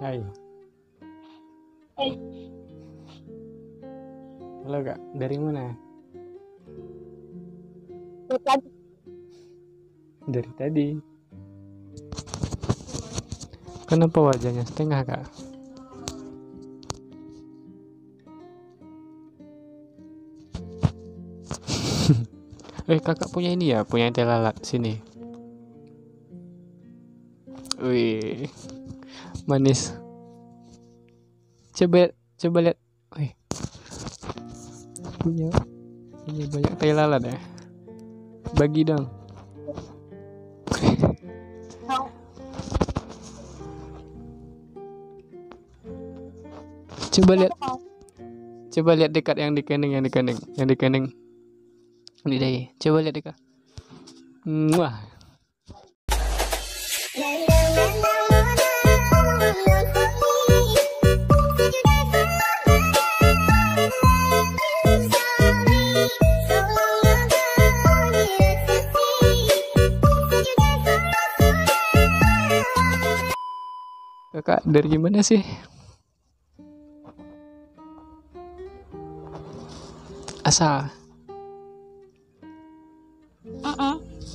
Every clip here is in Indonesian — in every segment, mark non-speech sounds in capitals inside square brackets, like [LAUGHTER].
哎，哎。Halo kak, dari mana? Bukan Dari tadi. Kenapa wajahnya setengah kak? [LAUGHS] eh kakak punya ini ya, punya teh lalat sini. Wih, manis. Coba, coba lihat. Wih, punya, punya banyak teh lalat ya. Bagi dong. [LAUGHS] Coba lihat, coba lihat dekat yang di kening, yang di kening, yang di kening. Ini deh, coba lihat dekat. Wah, kakak dari mana sih? Asal.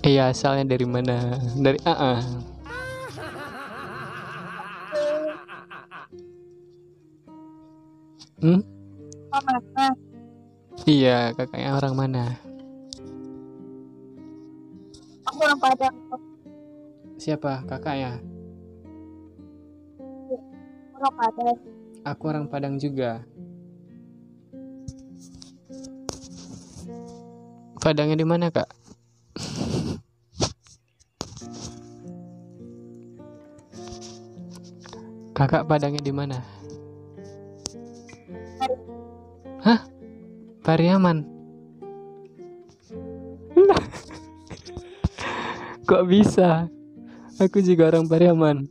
Iya, asalnya dari mana? Dari AA. Hmm? mana? Iya, kakaknya orang mana? Aku orang Padang. Siapa? Kakaknya? Orang Padang. Aku orang Padang juga. Padangnya di mana, Kak? Kakak Padangnya di mana? Hah? Pariaman. [LAUGHS] Kok bisa? Aku juga orang Pariaman.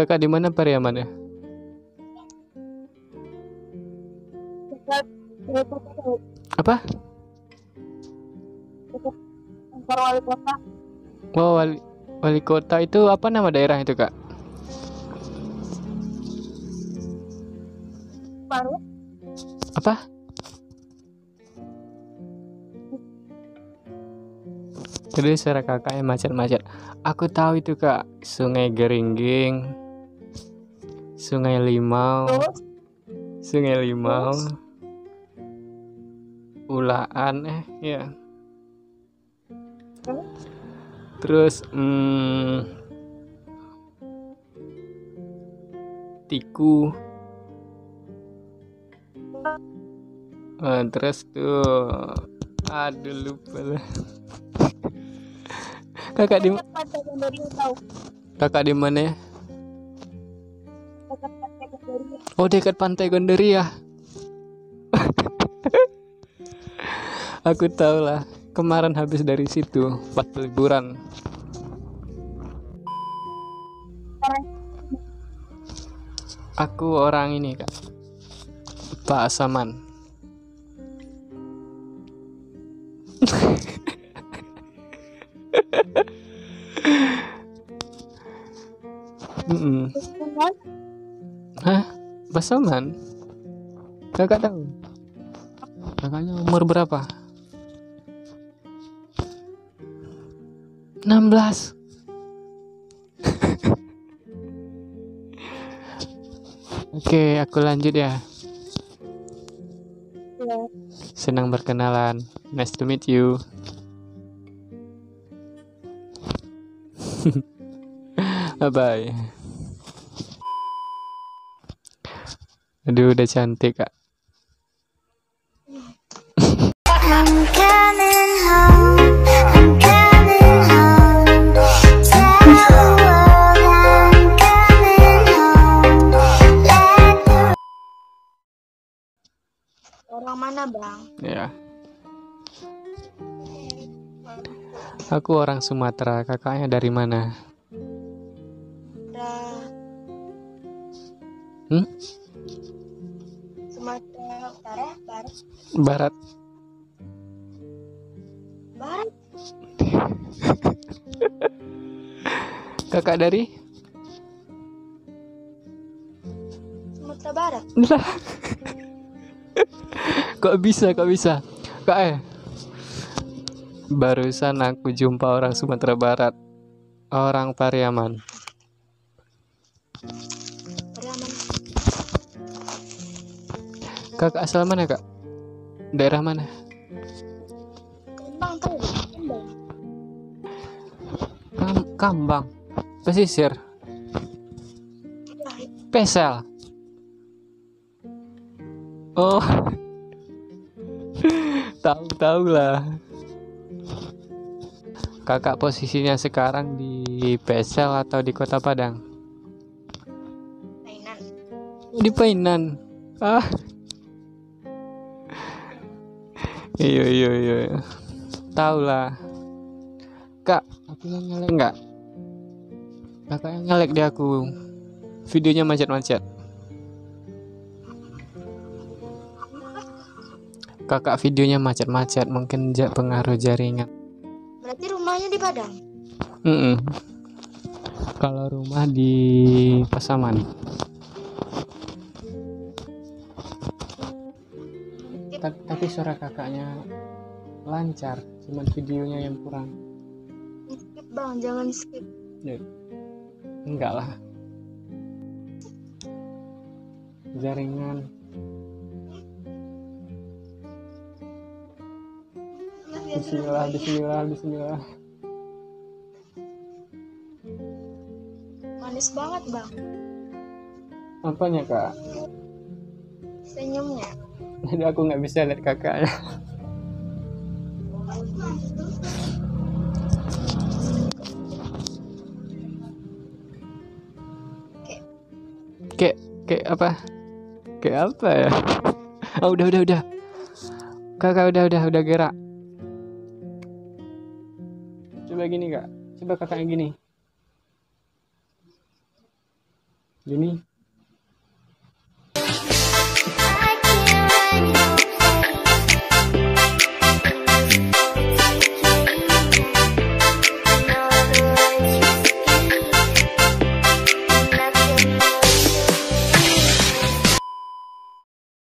Kakak di mana Pariaman ya? Apa? wali kota. Oh, wali, wali kota itu apa nama daerah itu, Kak? Baru Apa? Jadi suara kakaknya macet-macet. Aku tahu itu, Kak. Sungai Geringging. Sungai Limau. terus Sungai Limau. Ulaan eh ya. Terus hmm, Tiku. Ah, terus tuh aduh lupa lah. Kakak di kakak di mana ya? Oh dekat pantai Gondoria. [LAUGHS] Aku tahu lah. Kemarin habis dari situ pas liburan. Aku orang ini kak. Pak Saman. [LAUGHS] Mm-mm. kan? Saman? Kakak tahu? Kakaknya umur berapa? 16 [LAUGHS] Oke, aku lanjut ya. Ya. Senang berkenalan. Nice to meet you. [LAUGHS] bye Aduh, udah cantik, Kak. Orang mana, Bang? Ya. Aku orang Sumatera. Kakaknya dari mana? Hmm? Utara, Barat, Barat. Barat, [LAUGHS] Kakak dari? Sumatera Barat. Lah. [LAUGHS] kok bisa, kok bisa? Kak eh. Barusan aku jumpa orang Sumatera Barat. Orang. Pariaman. Kakak asal mana, Kak? Daerah mana? Kembang tahu nggak? Kembang. Kam Kambang. Pesisir. Pesel. Oh. [LAUGHS] tahu tahu lah. Kakak posisinya sekarang di Pesel atau di Kota Padang? mainan. Di Painan. Ah. Iya iya iya. Tahu lah. Kak, aku yang ngelek nggak? Kakak yang ngelek di aku. Videonya macet-macet. Kakak videonya macet-macet, mungkin ja- pengaruh jaringan. Berarti rumahnya di Padang. Mm-mm. Kalau rumah di Pasaman. Tapi suara kakaknya lancar, cuman videonya yang kurang. Skip bang, jangan skip. Enggak lah. Jaringan. Bismillah, bismillah, bismillah. Manis banget bang. Apanya kak? Senyumnya. Jadi aku nggak bisa lihat kakaknya. Kayak Kayak, apa? Kayak apa ya? Oh udah udah udah. Kakak udah udah udah gerak. Coba gini kak. Coba kakaknya gini. Gini.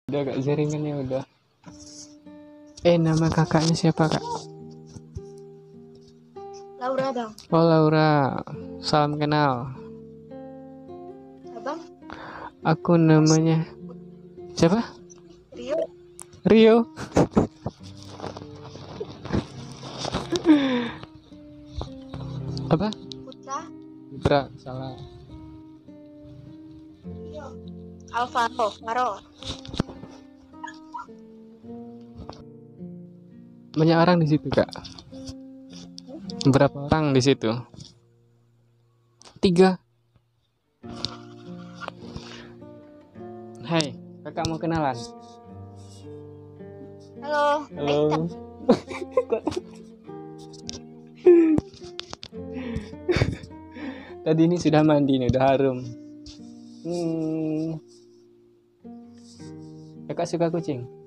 Udah kak jaringannya udah. Eh nama kakaknya siapa kak? Laura bang. Oh Laura. Salam kenal. Abang Aku namanya siapa? Rio. Rio. [LAUGHS] apa? Putra. Putra salah. Alvaro. Faro. Banyak orang di situ kak. Berapa orang di situ? Tiga. Hai, kakak mau kenalan? Halo. Halo. Tadi ini sudah mandi nih, udah harum. Hmm. Kakak suka kucing?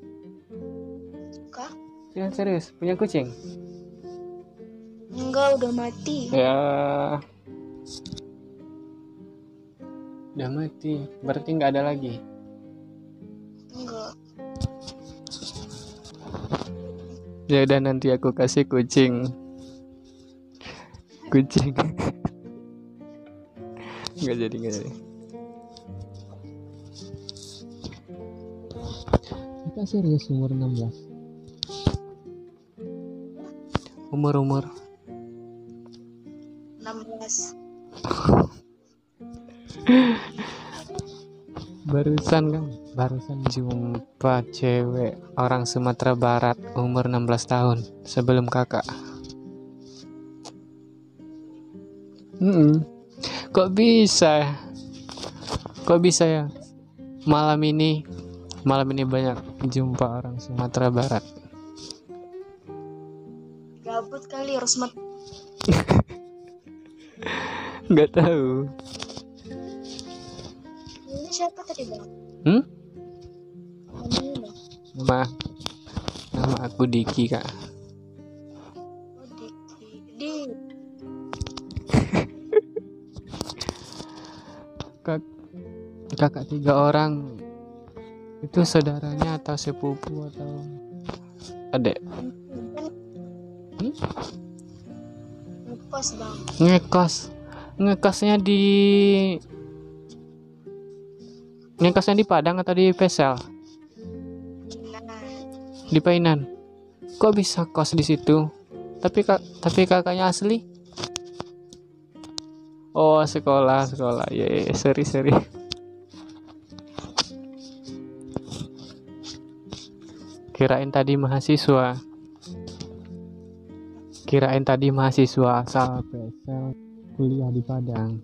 Ya serius, punya kucing? Enggak, udah mati. Ya. Udah mati, berarti nggak ada lagi. Enggak. Ya udah nanti aku kasih kucing. Kucing. Nggak jadi nggak jadi. Kita serius umur 16. Umur umur 16. barusan kan barusan jumpa cewek orang Sumatera Barat umur 16 tahun sebelum kakak. Mm-mm. Kok bisa? Kok bisa ya? Malam ini malam ini banyak jumpa orang Sumatera Barat Gabut kali harus mat. nggak tahu Ini siapa tadi bang? hmm bang. nama nama aku Diki kak Oh Diki. Di. Kak, kakak tiga orang itu saudaranya atau sepupu atau adek Ngekos bang. ngekos. Ngekosnya di ngekosnya di Padang atau di Pesel? Di Painan. Kok bisa kos di situ? Tapi kak tapi kakaknya asli? Oh sekolah sekolah. Ya yeah, yeah, sorry sorry. Kirain tadi mahasiswa kirain tadi mahasiswa asal PSL kuliah di Padang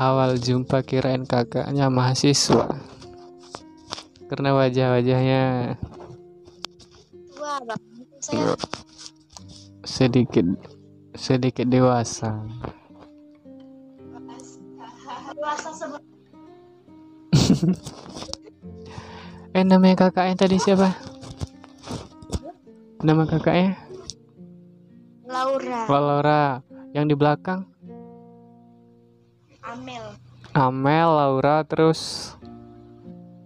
awal jumpa kirain kakaknya mahasiswa karena wajah-wajahnya. Saya sedikit sedikit dewasa. [LAUGHS] eh namanya kakaknya tadi siapa? Nama kakaknya Laura. Laura. Yang di belakang? Amel. Amel Laura terus?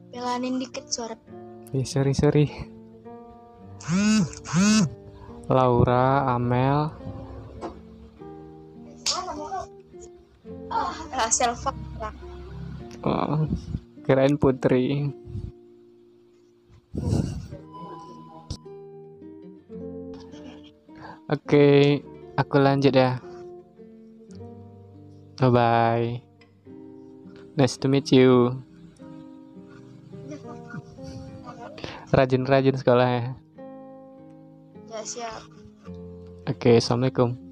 Pelanin dikit suara. eh, sorry sorry. Laura Amel Ah, Selva. Bang. oh, kirain Putri Oke, aku lanjut ya. Bye bye. Nice to meet you. Rajin-rajin sekolah ya. Ya siap. Oke, assalamualaikum.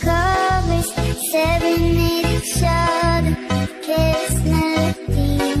Covers, serenade, shout, kiss melody.